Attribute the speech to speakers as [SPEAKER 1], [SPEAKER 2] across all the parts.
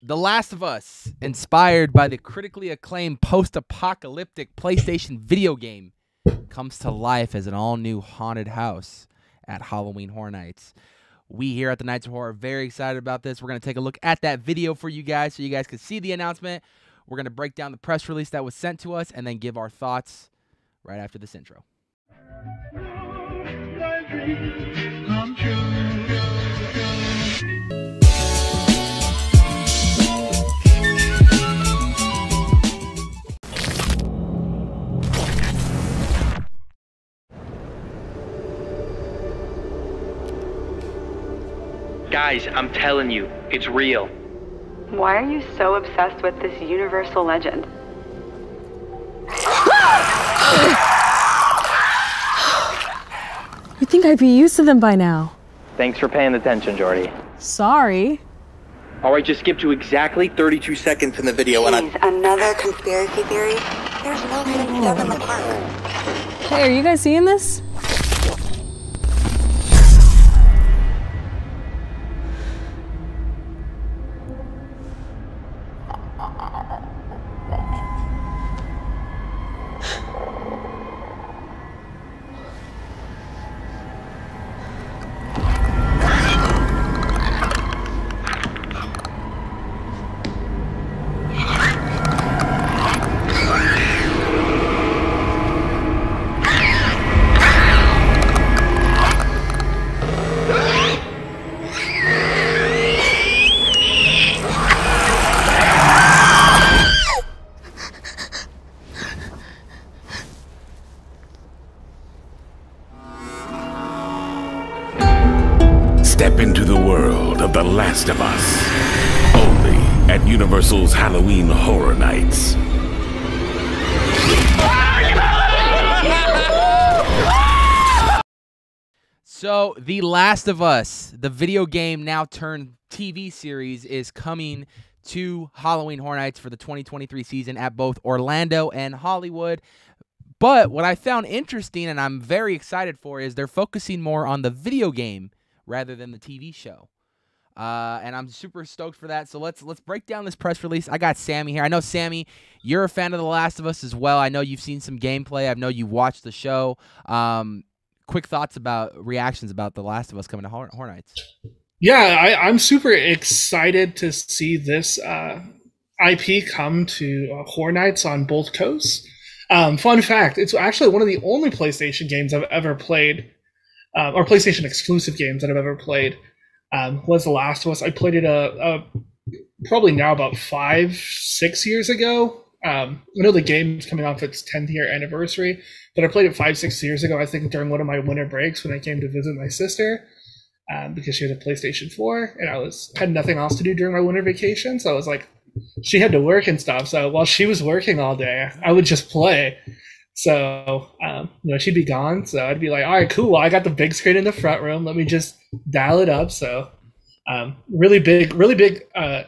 [SPEAKER 1] The Last of Us, inspired by the critically acclaimed post apocalyptic PlayStation video game, comes to life as an all new haunted house at Halloween Horror Nights. We here at the Nights of Horror are very excited about this. We're going to take a look at that video for you guys so you guys can see the announcement. We're going to break down the press release that was sent to us and then give our thoughts right after this intro.
[SPEAKER 2] Guys, I'm telling you, it's real.
[SPEAKER 3] Why are you so obsessed with this universal legend?
[SPEAKER 4] You'd think I'd be used to them by now.
[SPEAKER 2] Thanks for paying attention, Jordy.
[SPEAKER 4] Sorry.
[SPEAKER 2] Alright, just skip to exactly 32 seconds in the video and I.
[SPEAKER 3] Another conspiracy theory? There's no hidden gem in the park.
[SPEAKER 4] Hey, are you guys seeing this?
[SPEAKER 5] The Last of Us. Only at Universal's Halloween Horror Nights.
[SPEAKER 1] So, The Last of Us, the video game now turned TV series, is coming to Halloween Horror Nights for the 2023 season at both Orlando and Hollywood. But what I found interesting and I'm very excited for is they're focusing more on the video game rather than the TV show. Uh, and I'm super stoked for that. So let's let's break down this press release. I got Sammy here. I know Sammy, you're a fan of The Last of Us as well. I know you've seen some gameplay. I know you watched the show. Um, quick thoughts about reactions about The Last of Us coming to Horror Nights.
[SPEAKER 6] Yeah, I, I'm super excited to see this uh, IP come to uh, Horror Nights on both coasts. Um, fun fact: it's actually one of the only PlayStation games I've ever played, uh, or PlayStation exclusive games that I've ever played. Um, was The Last of Us. I played it a, a probably now about five, six years ago. Um, I know the game's coming off its 10th year anniversary, but I played it five, six years ago. I think during one of my winter breaks when I came to visit my sister um, because she had a PlayStation 4 and I was had nothing else to do during my winter vacation. So I was like, she had to work and stuff. So while she was working all day, I would just play. So um, you know, she'd be gone. So I'd be like, all right, cool. I got the big screen in the front room. Let me just dial it up. So um, really big, really big, uh,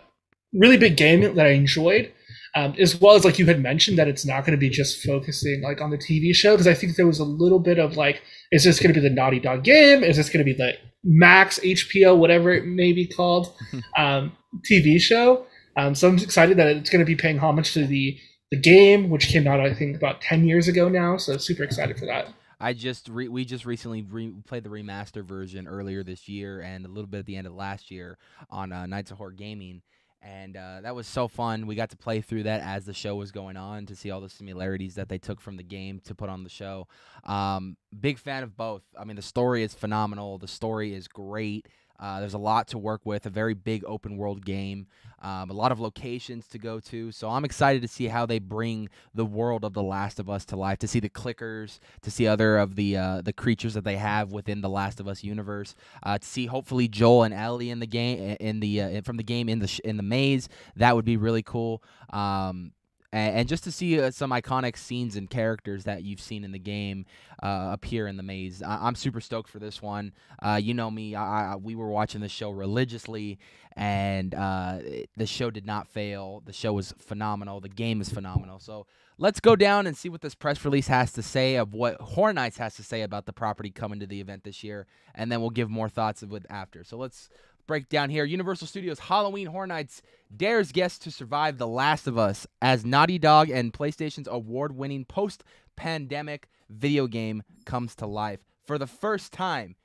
[SPEAKER 6] really big game that I enjoyed. Um, as well as like you had mentioned that it's not going to be just focusing like on the TV show because I think there was a little bit of like, is this going to be the Naughty Dog game? Is this going to be the Max HBO, whatever it may be called, um, TV show? Um, so I'm excited that it's going to be paying homage to the the game, which came out I think about ten years ago now. So super excited for that.
[SPEAKER 1] I just re- we just recently re- played the remaster version earlier this year and a little bit at the end of last year on uh, Nights of Horror Gaming, and uh, that was so fun. We got to play through that as the show was going on to see all the similarities that they took from the game to put on the show. Um, big fan of both. I mean, the story is phenomenal. The story is great. Uh, there's a lot to work with, a very big open world game, um, a lot of locations to go to. So I'm excited to see how they bring the world of The Last of Us to life, to see the clickers, to see other of the uh, the creatures that they have within the Last of Us universe, uh, to see hopefully Joel and Ellie in the game in the uh, from the game in the in the maze. That would be really cool. Um, and, and just to see uh, some iconic scenes and characters that you've seen in the game uh, appear in the maze. I- I'm super stoked for this one. Uh, you know me, I-, I we were watching the show religiously, and uh, it- the show did not fail. The show was phenomenal. The game is phenomenal. So let's go down and see what this press release has to say of what Horror Nights has to say about the property coming to the event this year, and then we'll give more thoughts of it after. So let's break it down here. Universal Studios Halloween Horror Nights dares guests to survive The Last of Us as Naughty Dog and PlayStation's award-winning post-pandemic video game comes to life for the first time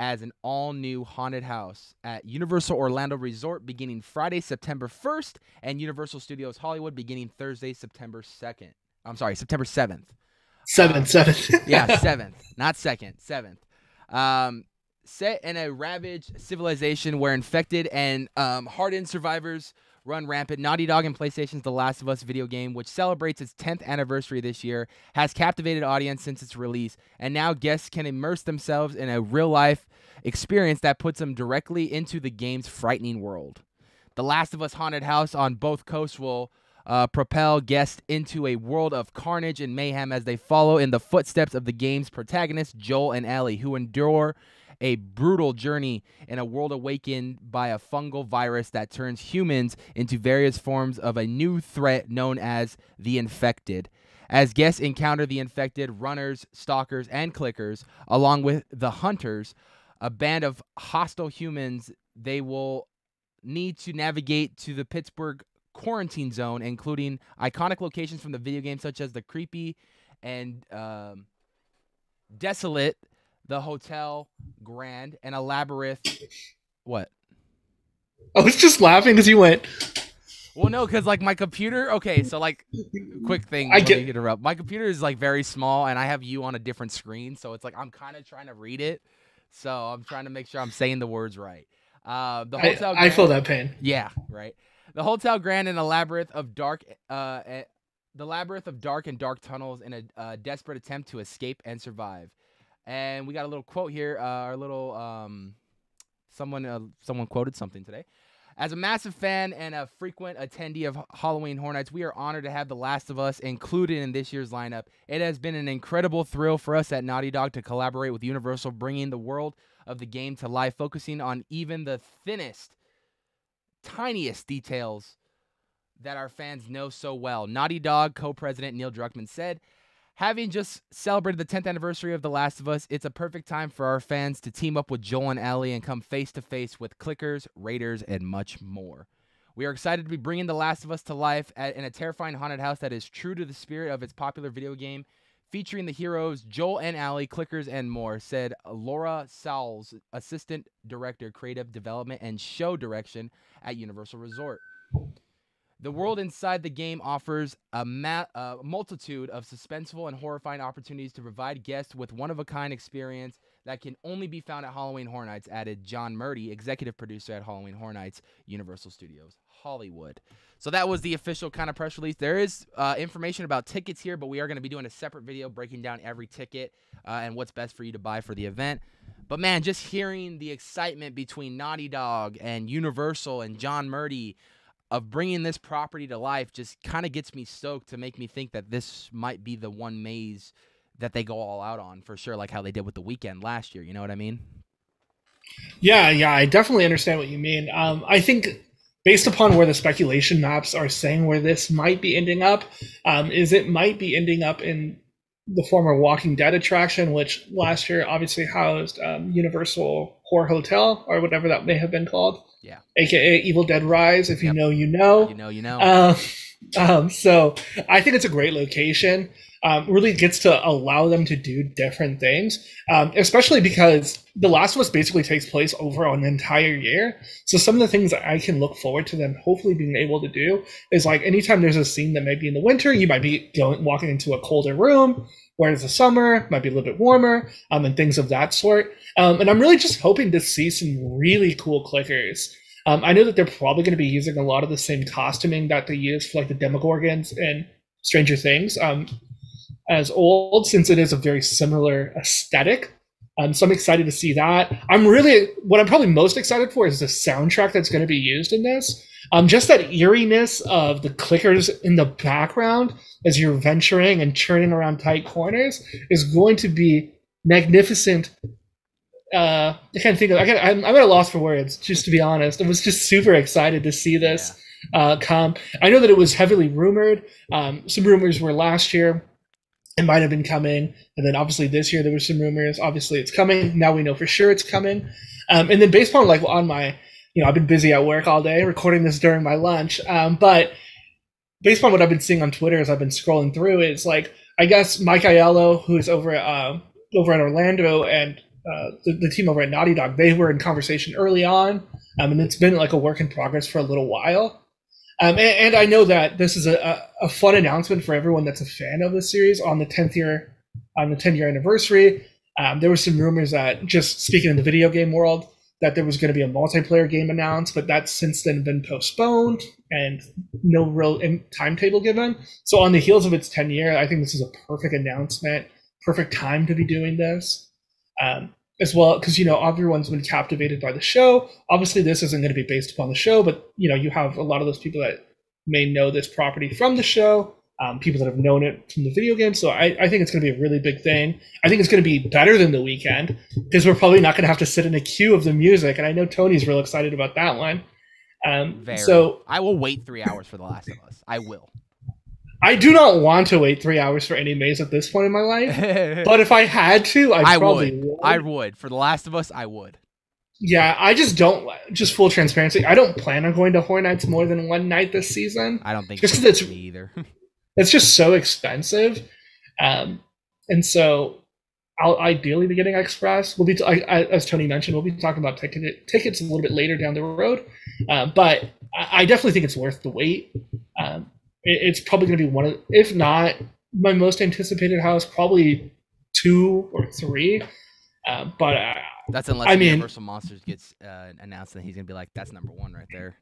[SPEAKER 1] as an all-new haunted house at Universal Orlando Resort beginning Friday, September 1st, and Universal Studios Hollywood beginning Thursday, September 2nd. I'm sorry, September 7th.
[SPEAKER 6] Seven, seven.
[SPEAKER 1] Yeah, seventh, not second, seventh. Um, set in a ravaged civilization where infected and um, hardened survivors run rampant. Naughty Dog and PlayStation's The Last of Us video game, which celebrates its 10th anniversary this year, has captivated audience since its release, and now guests can immerse themselves in a real life experience that puts them directly into the game's frightening world. The Last of Us Haunted House on both coasts will uh, propel guests into a world of carnage and mayhem as they follow in the footsteps of the game's protagonists, Joel and Ellie, who endure a brutal journey in a world awakened by a fungal virus that turns humans into various forms of a new threat known as the infected. As guests encounter the infected, runners, stalkers, and clickers, along with the hunters, a band of hostile humans, they will need to navigate to the Pittsburgh quarantine zone, including iconic locations from the video game, such as the creepy and um, desolate, the Hotel Grand, and a labyrinth. What?
[SPEAKER 6] I was just laughing as you went.
[SPEAKER 1] Well, no, because like my computer. Okay, so like, quick thing.
[SPEAKER 6] I get-
[SPEAKER 1] interrupt. My computer is like very small, and I have you on a different screen, so it's like I'm kind of trying to read it. So I'm trying to make sure I'm saying the words right. Uh, the Hotel.
[SPEAKER 6] I
[SPEAKER 1] Grand-
[SPEAKER 6] feel that pain.
[SPEAKER 1] Yeah, right. The Hotel Grand and a labyrinth of dark, uh, eh, the labyrinth of dark and dark tunnels in a uh, desperate attempt to escape and survive. And we got a little quote here. Uh, our little um, someone, uh, someone quoted something today. As a massive fan and a frequent attendee of Halloween Horror Nights, we are honored to have The Last of Us included in this year's lineup. It has been an incredible thrill for us at Naughty Dog to collaborate with Universal, bringing the world of the game to life, focusing on even the thinnest tiniest details that our fans know so well. Naughty Dog co president Neil Druckmann said, Having just celebrated the 10th anniversary of The Last of Us, it's a perfect time for our fans to team up with Joel and Ellie and come face to face with clickers, raiders, and much more. We are excited to be bringing The Last of Us to life at, in a terrifying haunted house that is true to the spirit of its popular video game, featuring the heroes Joel and Ellie, clickers, and more, said Lora Sauls, Assistant Director, Creative Development and Show Direction at Universal Resort. The world inside the game offers a, ma- a multitude of suspenseful and horrifying opportunities to provide guests with one of a kind experience that can only be found at Halloween Horror Nights, added John Murdy, executive producer at Halloween Horror Nights, Universal Studios Hollywood. So that was the official kind of press release. There is uh, information about tickets here, but we are going to be doing a separate video breaking down every ticket uh, and what's best for you to buy for the event. But man, just hearing the excitement between Naughty Dog and Universal and John Murdy of bringing this property to life just kind of gets me stoked to make me think that this might be the one maze that they go all out on for sure, like how they did with the Weeknd last year. You know what I mean?
[SPEAKER 6] Yeah, yeah, I definitely understand what you mean. Um, I think based upon where the speculation maps are saying where this might be ending up, um, is it might be ending up in the former Walking Dead attraction, which last year obviously housed um, Universal Horror Hotel or whatever that may have been called.
[SPEAKER 1] Yeah.
[SPEAKER 6] AKA Evil Dead Rise. If you know, you know.
[SPEAKER 1] You know, you know.
[SPEAKER 6] Um, um, so I think it's a great location. Um, really gets to allow them to do different things, um, especially because The Last of Us basically takes place over an entire year. So some of the things that I can look forward to them hopefully being able to do is like anytime there's a scene that might be in the winter, you might be going walking into a colder room. Whereas the summer might be a little bit warmer, um, and things of that sort. Um, and I'm really just hoping to see some really cool clickers. Um, I know that they're probably going to be using a lot of the same costuming that they use for like the Demogorgons and Stranger Things um, as old, since it is a very similar aesthetic. Um, so I'm excited to see that. I'm really what I'm probably most excited for is the soundtrack that's going to be used in this. Um, just that eeriness of the clickers in the background as you're venturing and churning around tight corners is going to be magnificent uh, I can't think of. I can't, I'm, I'm at a loss for words, just to be honest. I was just super excited to see this uh, come. I know that it was heavily rumored. Um, some rumors were last year it might have been coming. And then obviously this year there were some rumors. Obviously it's coming. Now we know for sure it's coming. Um, and then based on like on my, you know, I've been busy at work all day recording this during my lunch. Um, but based on what I've been seeing on Twitter as I've been scrolling through, it's like I guess Mike Aiello, who's over at uh, over at Orlando, and uh, the, the team over at Naughty Dog, they were in conversation early on, um, and it's been like a work in progress for a little while. Um, and, and, I know that this is a, a, fun announcement for everyone that's a fan of the series on the 10th year on the 10 year anniversary. Um, there were some rumors that just speaking in the video game world that there was going to be a multiplayer game announced, but that's since then been postponed and no real timetable given. So on the heels of its 10 year, I think this is a perfect announcement, perfect time to be doing this. Um, as well, because you know everyone's been captivated by the show. Obviously, this isn't going to be based upon the show, but you know you have a lot of those people that may know this property from the show, um, people that have known it from the video game. So I, I think it's going to be a really big thing. I think it's going to be better than the Weeknd because we're probably not going to have to sit in a queue of the music, and I know Tony's real excited about that one. Um. So
[SPEAKER 1] I will wait three hours for The Last of Us. I will.
[SPEAKER 6] I do not want to wait three hours for any maze at this point in my life. but if I had to, I,
[SPEAKER 1] I
[SPEAKER 6] probably
[SPEAKER 1] would.
[SPEAKER 6] would.
[SPEAKER 1] I would. For The Last of Us, I would.
[SPEAKER 6] Yeah, I just don't. Just full transparency, I don't plan on going to Horror Nights more than one night this season.
[SPEAKER 1] I don't think
[SPEAKER 6] just
[SPEAKER 1] because
[SPEAKER 6] it's
[SPEAKER 1] me either.
[SPEAKER 6] it's just so expensive, um, and so I'll ideally be getting Express. We'll be, t- I, I, as Tony mentioned, we'll be talking about ticket, tickets a little bit later down the road. Uh, but I, I, definitely think it's worth the wait. Um, it's probably going to be one of, if not my most anticipated house, probably two or three. Uh, but uh,
[SPEAKER 1] that's unless I mean, Universal Monsters gets uh, announced, and he's going to be like, "That's number one right there."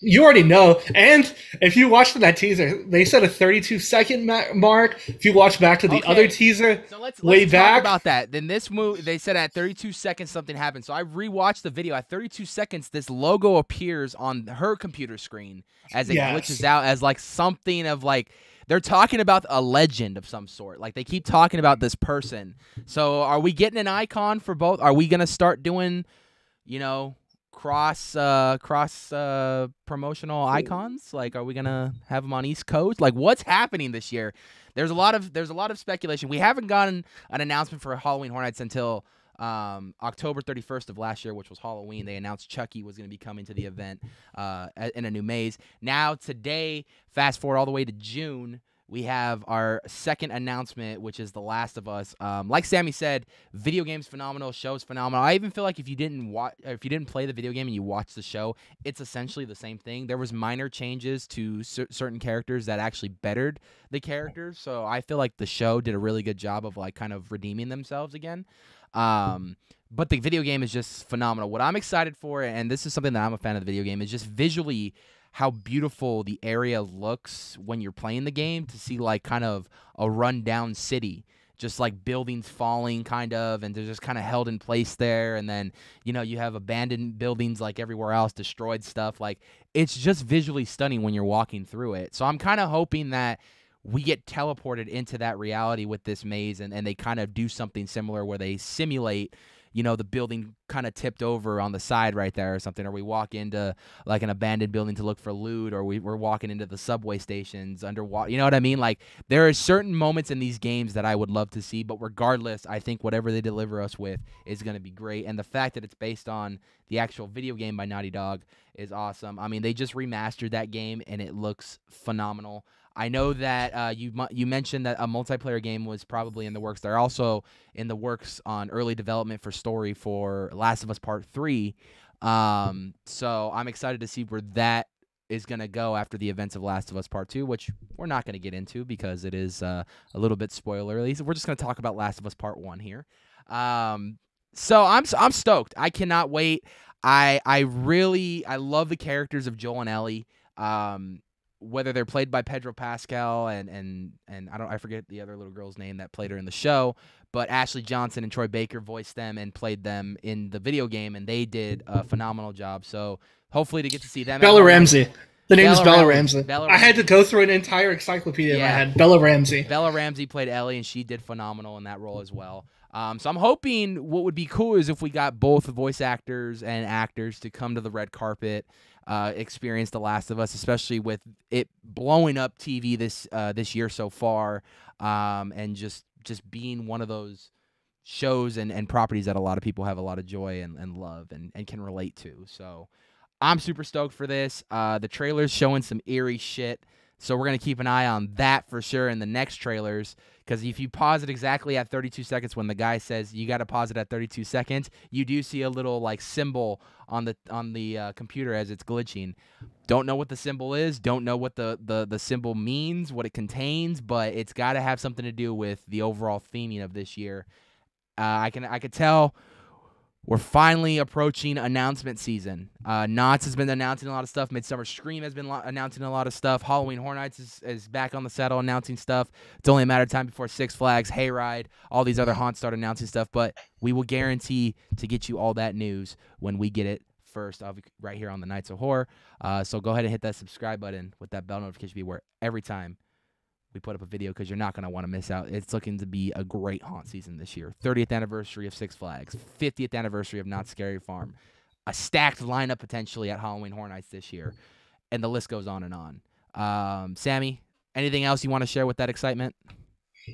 [SPEAKER 6] You already know. And if you watched that teaser, they said a 32 second mark. If you watch back to the okay. other teaser,
[SPEAKER 1] so let's,
[SPEAKER 6] way
[SPEAKER 1] let's
[SPEAKER 6] back
[SPEAKER 1] about that. Then this move, they said at 32 seconds something happened. So I rewatched the video. At 32 seconds, this logo appears on her computer screen as it yes. glitches out as like something of like they're talking about a legend of some sort. Like they keep talking about this person. So are we getting an icon for both? Are we gonna start doing, you know? Cross uh cross uh promotional icons? Like are we gonna have them on east coast? Like what's happening this year? There's a lot of there's a lot of speculation. We haven't gotten an announcement for halloween horror nights until um, October 31st of last year, which was Halloween, they announced Chucky was going to be coming to the event uh, in a new maze. Now, today, fast forward all the way to June, we have our second announcement, which is The Last of Us. Um, like Sammy said, video games phenomenal, shows phenomenal. I even feel like if you didn't watch, if you didn't play the video game and you watched the show, it's essentially the same thing. There was minor changes to cer- certain characters that actually bettered the characters. So I feel like the show did a really good job of like kind of redeeming themselves again. Um, but the video game is just phenomenal. What I'm excited for, and this is something that I'm a fan of the video game, is just visually how beautiful the area looks when you're playing the game to see like kind of a rundown city just like buildings falling kind of and they're just kind of held in place there and then you know you have abandoned buildings like everywhere else destroyed stuff like it's just visually stunning when you're walking through it. So i'm kind of hoping that we get teleported into that reality with this maze and, and they kind of do something similar where they simulate you know, the building kind of tipped over on the side right there or something, or we walk into like an abandoned building to look for loot, or we, we're walking into the subway stations underwater. You know what I mean? Like there are certain moments in these games that I would love to see, but regardless, I think whatever they deliver us with is going to be great. And the fact that it's based on the actual video game by Naughty Dog is awesome. I mean, they just remastered that game and it looks phenomenal. I know that uh, you you mentioned that a multiplayer game was probably in the works. They're also in the works on early development for story for Last of Us Part Three. Um, so I'm excited to see where that is going to go after the events of Last of Us Part 2, which we're not going to get into because it is uh, a little bit spoiler. We're just going to talk about Last of Us Part 1 here. Um, so I'm I'm stoked. I cannot wait. I I really I love the characters of Joel and Ellie. Um, whether they're played by Pedro Pascal and and and I don't I forget the other little girl's name that played her in the show, but Ashley Johnson and Troy Baker voiced them and played them in the video game, and they did a phenomenal job. So hopefully to get to see them.
[SPEAKER 6] Bella Ramsey. The name Bella is Bella Ramsey. Bella Ramsey. I had to go through an entire encyclopedia yeah. in my head. Bella Ramsey.
[SPEAKER 1] Bella Ramsey played Ellie, and she did phenomenal in that role as well. Um, so I'm hoping what would be cool is if we got both voice actors and actors to come to the red carpet uh, experience The Last of Us, especially with it blowing up TV this uh, this year so far, um, and just just being one of those shows and, and properties that a lot of people have a lot of joy and, and love and, and can relate to. So I'm super stoked for this. Uh, the trailer's showing some eerie shit. So we're going to keep an eye on that for sure in the next trailers. Because if you pause it exactly at 32 seconds when the guy says you got to pause it at 32 seconds, you do see a little like symbol on the on the uh, computer as it's glitching. Don't know what the symbol is. Don't know what the the the symbol means, what it contains, but it's got to have something to do with the overall theming of this year. Uh, I can I could tell we're finally approaching announcement season. Uh, Knott's has been announcing a lot of stuff. Midsummer Scream has been lo- announcing a lot of stuff. Halloween Horror Nights is, is back on the saddle announcing stuff. It's only a matter of time before Six Flags, Hayride, all these other haunts start announcing stuff. But we will guarantee to get you all that news when we get it first, right here on the Nights of Horror. Uh, so go ahead and hit that subscribe button with that bell notification be where every time we put up a video because you're not going to want to miss out. It's looking to be a great haunt season this year. 30th anniversary of Six Flags, 50th anniversary of Knott's Scary Farm, a stacked lineup potentially at Halloween Horror Nights this year, and the list goes on and on. Um, Sammy, anything else you want to share with that excitement?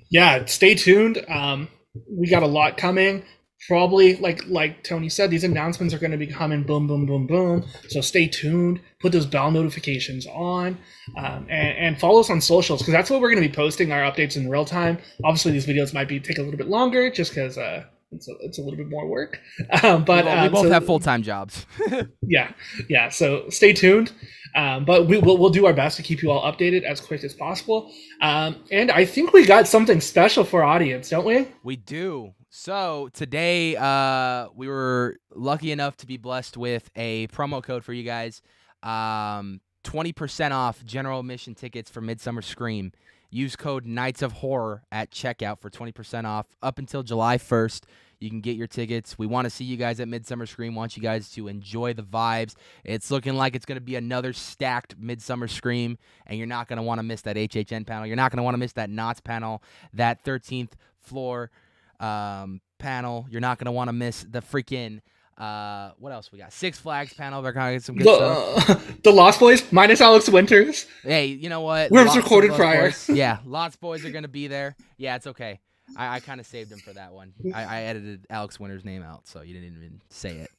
[SPEAKER 6] Yeah, stay tuned. Um, we got a lot coming. Probably like like Tony said, these announcements are going to be coming boom, boom, boom, boom. So stay tuned. Put those bell notifications on, um, and, and follow us on socials because that's what we're going to be posting our updates in real time. Obviously, these videos might be take a little bit longer just because uh, it's a, it's a little bit more work. Um, but
[SPEAKER 1] we, both- we
[SPEAKER 6] um, so-
[SPEAKER 1] have full time jobs.
[SPEAKER 6] yeah yeah so stay tuned um, but we will we'll do our best to keep you all updated as quick as possible um, and i think we got something special for our audience don't we
[SPEAKER 1] We do. So today, uh, we were lucky enough to be blessed with a promo code for you guys. Um, 20% off general admission tickets for Midsummer Scream. Use code Nights of Horror at checkout for 20% off up until July 1st. You can get your tickets. We want to see you guys at Midsummer Scream. Want you guys to enjoy the vibes. It's looking like it's going to be another stacked Midsummer Scream, and you're not going to want to miss that HHN panel. You're not going to want to miss that Knott's panel, that 13th floor um, panel. You're not going to want to miss the freaking. Uh, what else we got? Six Flags panel. They're going to get some good stuff.
[SPEAKER 6] the, the lost boys minus alex winters
[SPEAKER 1] Hey, you know what?
[SPEAKER 6] Where was recorded
[SPEAKER 1] Lost
[SPEAKER 6] prior.
[SPEAKER 1] Boys- Yeah, Lost Boys are gonna be there. Yeah, it's okay. I, I kind of saved him for that one. I, I edited Alex Winter's name out, so you didn't even say it.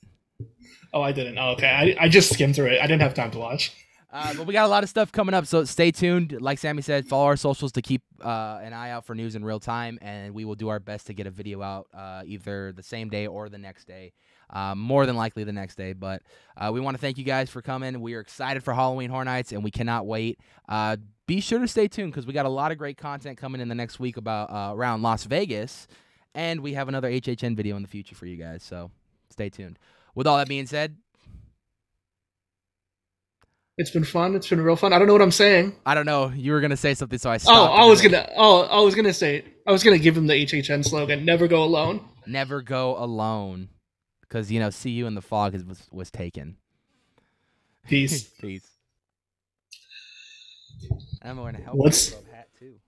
[SPEAKER 6] oh i didn't oh, okay I, I just skimmed through it i didn't have time to watch
[SPEAKER 1] Uh, but we got a lot of stuff coming up, so stay tuned. Like Sammy said, follow our socials to keep uh, an eye out for news in real time, and we will do our best to get a video out uh, either the same day or the next day. Um, more than likely the next day, but uh, we want to thank you guys for coming. We are excited for Halloween Horror Nights, and we cannot wait. Uh, be sure to stay tuned because we got a lot of great content coming in the next week about uh, around Las Vegas, and we have another HHN video in the future for you guys. So stay tuned. With all that being said,
[SPEAKER 6] it's been fun. It's been real fun. I don't know what i'm saying.
[SPEAKER 1] I don't know. You were gonna say something, so I Stopped
[SPEAKER 6] oh
[SPEAKER 1] i
[SPEAKER 6] was gonna oh i was gonna say i was gonna give him the hhn slogan never go alone.
[SPEAKER 1] Never go alone because you know see you in the fog is, was was taken.
[SPEAKER 6] Peace.
[SPEAKER 1] Peace. I'm wearing a Hellfire hat too.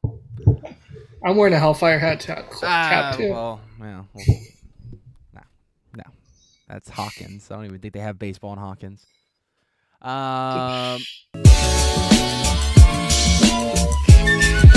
[SPEAKER 6] I'm wearing a hellfire hat cap
[SPEAKER 1] Ah,
[SPEAKER 6] too.
[SPEAKER 1] well well, well no no that's hawkins. I don't even think they have baseball in hawkins um